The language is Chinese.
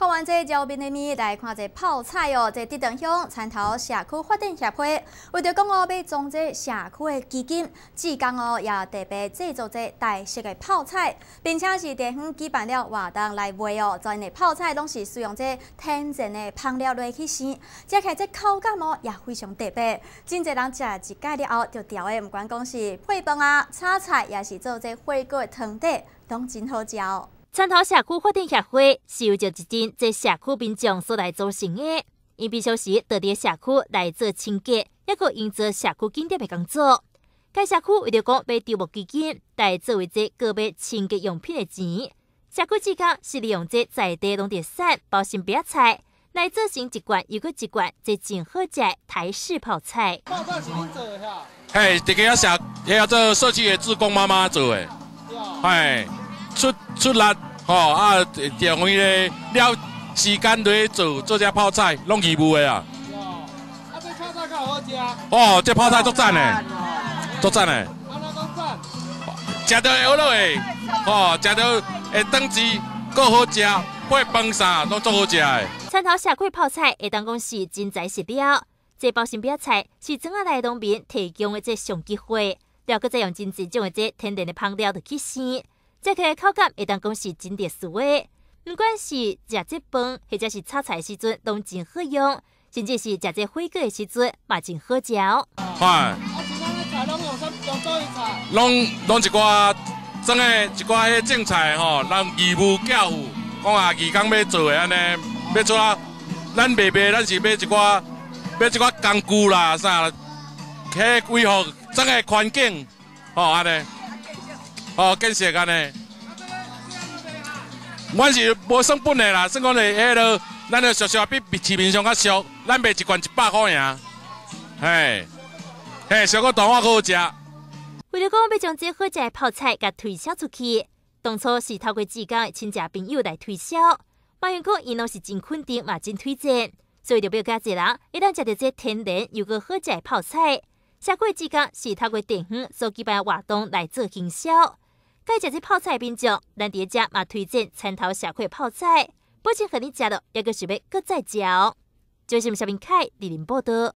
看完这照片的咪来看这泡菜哦，这地塘乡参头社区发展协会为着讲哦，要种这社区的基金，志工哦也特别制作这台式的泡菜，并且是地方举办了活动来卖哦。在内泡菜拢是使用这天然的香料来去生，食起来这口感哦也非常特别。真侪人食一盖了后就调的，不管讲是配饭啊、炒菜，也是做这火锅的汤底，拢真好食哦。参头社区发展协会是由着一群在社区民众所来组成的，因必须时到伫社区来做清洁，也个营造社区景点的工作。该社区为了讲要筹募基金，来作为这个别清洁用品的钱。社区之间是利用这在地农特产包心白菜，来做成一罐又个一罐这真好食台式泡菜。泡菜是恁做的哈？嘿，这个要社，要做设计的志工妈妈做的，嘿。出出力吼啊！用伊个了时间来做做只泡菜，拢义务的啊。哇啊，这泡菜较好食。哦，这泡菜足赞的，足赞的。啊。食到会好落的，哦，食到会当时够好食，配饭啥拢足好食的。参头社区泡菜会当讲是真材实料，这包新饼菜是整个来农民提供的这上机会，了个再用真正种的这天然的芳料的去生。这个口感会当讲是真特殊的，不管是食这饭或者是炒菜时阵，拢真好用，甚至是食这火锅的时阵，嘛真好食。嗨，拢拢一寡真诶一寡迄种菜吼，咱义务教父讲啊，义工要做的安尼，要做啊，咱卖卖，咱是买一寡买一寡工具啦啥，去维护整个环境，吼安尼。哦，建设安尼，阮是无算本的啦，算讲咧，迄个咱个俗俗比市面上较俗，咱卖一罐一百块尔，嘿，嘿，小个大碗好食。为了讲要将这好食的泡菜甲推销出去，当初是透过自家的亲戚朋友来推销，马云讲因拢是真肯定嘛，真推荐，所以就表加一人一旦食到这天然又个好食的泡菜，下个之间是透过电影所举办活动来做营销。在食这泡菜品种，咱伫家嘛推荐参头小块泡菜，不仅和你食了，也个是要搁再嚼。就是小平凯，李林报道。